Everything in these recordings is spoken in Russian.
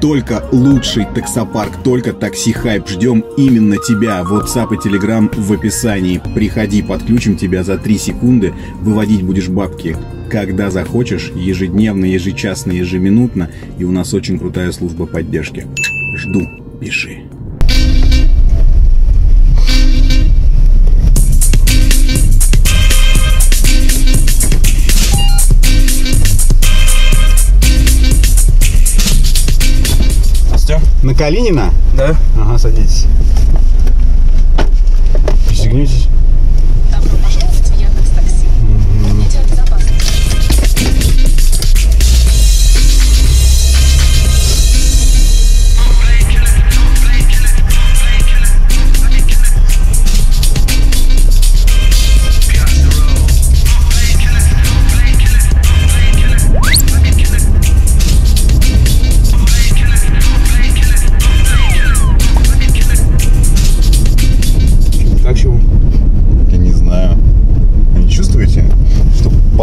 Только лучший таксопарк, только такси хайп. Ждем именно тебя. WhatsApp и Telegram в описании. Приходи, подключим тебя за 3 секунды. Выводить будешь бабки когда захочешь, ежедневно, ежечасно, ежеминутно. И у нас очень крутая служба поддержки. Жду. Пиши. На Калинина? Да. Ага, садитесь. Пристегнитесь.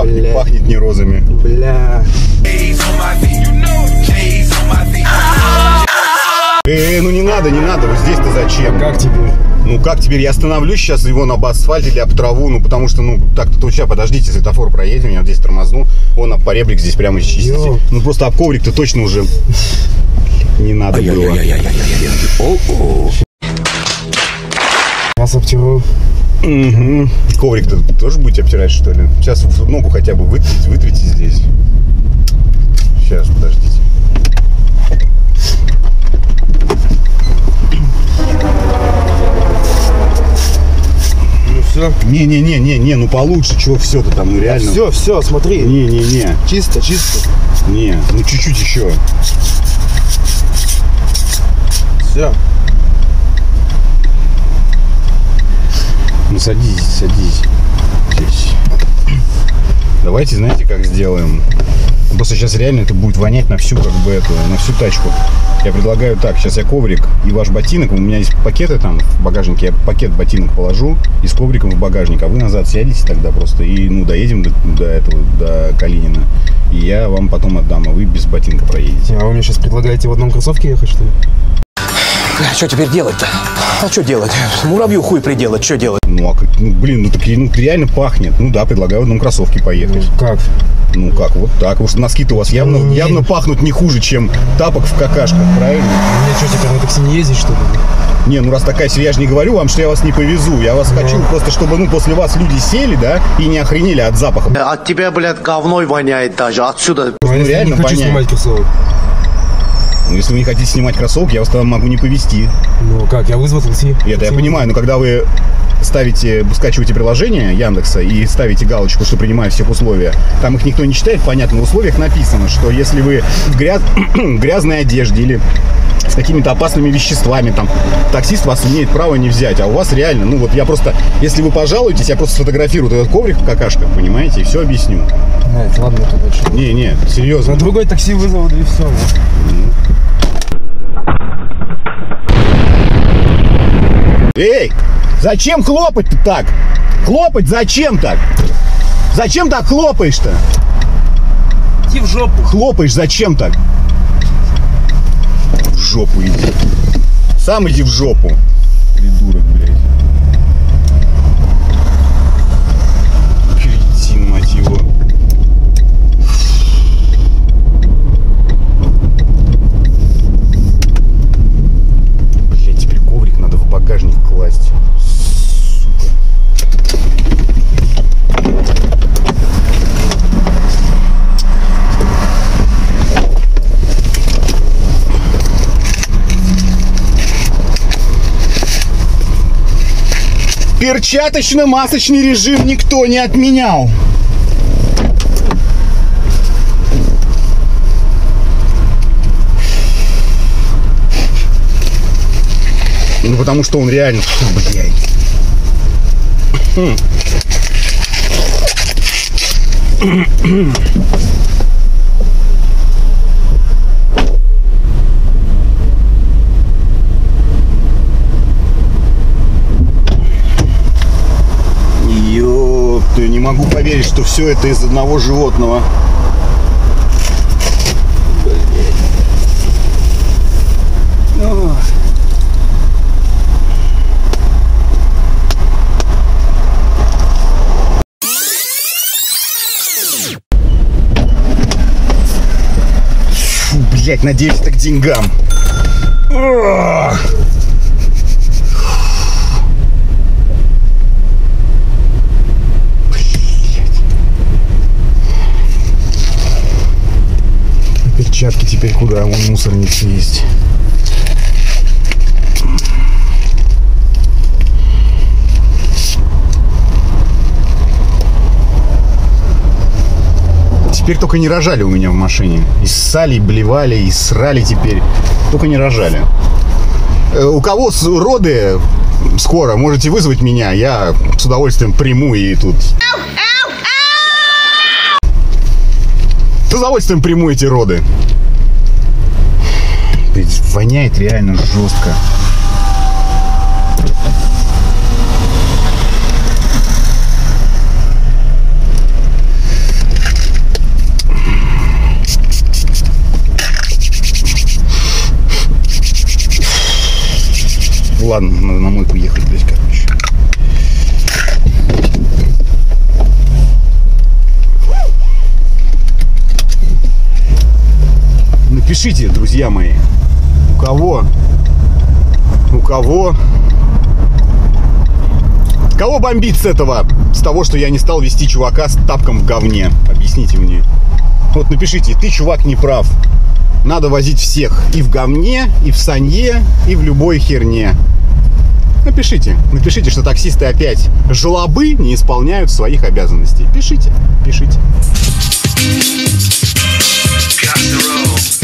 Пахнет, Бля. пахнет не розами? Бля. Э, ну не надо, не надо, вот здесь-то зачем? Как теперь? Ну как теперь, я остановлюсь сейчас его на асфальт или об траву, ну потому что, ну так-то то сейчас, подождите, светофор проедем, я вот здесь тормозну, вон об поребрик здесь прямо чистите. Йо. Ну просто об коврик-то точно уже не надо было. Обтираю. Мгм. Коврик-то тоже будете обтирать, что ли? Сейчас ногу хотя бы вытрите, вытрите здесь. Сейчас, подождите. Ну все. Не-не-не-не-не, ну получше, чего все-то там, ну реально. Все, все, смотри. Не-не-не, Чисто, чисто. не, ну чуть-чуть еще. Все. Ну садитесь, садитесь. Здесь. Давайте, знаете, как сделаем? Просто сейчас реально это будет вонять на всю, как бы, эту, на всю тачку. Я предлагаю так, сейчас я коврик и ваш ботинок, у меня есть пакеты там в багажнике, я пакет ботинок положу и с ковриком в багажник, а вы назад сядете тогда просто и, ну, доедем до, до этого, до Калинина. И я вам потом отдам, а вы без ботинка проедете. А вы мне сейчас предлагаете в одном кроссовке ехать, что ли? А что теперь делать-то? А что делать? Муравью хуй приделать, что делать? Ну, а как, ну, блин, ну так ну, реально пахнет. Ну да, предлагаю в одном кроссовке поехать. Как? Ну как, вот так. Потому что носки-то у вас явно, Не. явно пахнут не хуже, чем тапок в какашках, правильно? Мне что, теперь на такси не ездить, что ли? Не, ну раз такая я же не говорю вам, что я вас не повезу. Я вас хочу просто, чтобы, ну, после вас люди сели, да, и не охренели от запаха. От тебя, блядь, говной воняет даже. Отсюда. Ну, я реально не хочу воняет. снимать кроссовок. Ну, если вы не хотите снимать кроссовки, я вас тогда могу не повезти. Ну как, я вызвал такси. Это я понимаю, но когда вы ставите, скачиваете приложение Яндекса и ставите галочку, что принимаю всех условия, там их никто не читает, понятно, в условиях написано, что если вы в гряз... грязной одежде или с какими-то опасными веществами, там, таксист вас имеет право не взять, а у вас реально, ну вот я просто, если вы пожалуетесь, я просто сфотографирую этот коврик в какашках, понимаете, и все объясню. Блядь, ладно, тут дальше. Не-не, серьезно. На другой такси вызову, да и все. Эй, зачем хлопать-то так? Хлопать зачем так? Зачем так хлопаешь-то? Иди в жопу. Хлопаешь зачем так? В жопу иди. Сам иди в жопу. Придурок, блядь. Кретин, мать его. Блядь, теперь коврик надо в багажник класть. Сука. Перчаточно-масочный режим никто не отменял. Ну, потому что он реально... Блядь. могу поверить, что все это из одного животного. Фу, блядь, надеюсь, это к деньгам. О! Блядь. Перчатки теперь куда? Вон мусорница есть. Теперь только не рожали у меня в машине. И ссали, и блевали, и срали теперь. Только не рожали. Э, У кого роды скоро, можете вызвать меня. Я с удовольствием приму и тут... удовольствием приму эти роды. Блядь, Воняет реально жестко. Ладно, надо на мойку ехать, блядь, короче. Напишите, друзья мои, у кого, у кого, кого бомбит с этого, с того, что я не стал вести чувака с тапком в говне? Объясните мне. Вот напишите, ты, чувак, не прав. Надо возить всех и в говне, и в санье, и в любой херне. Напишите. Напишите, что таксисты опять жлобы не исполняют своих обязанностей. Пишите, пишите. Got the roll.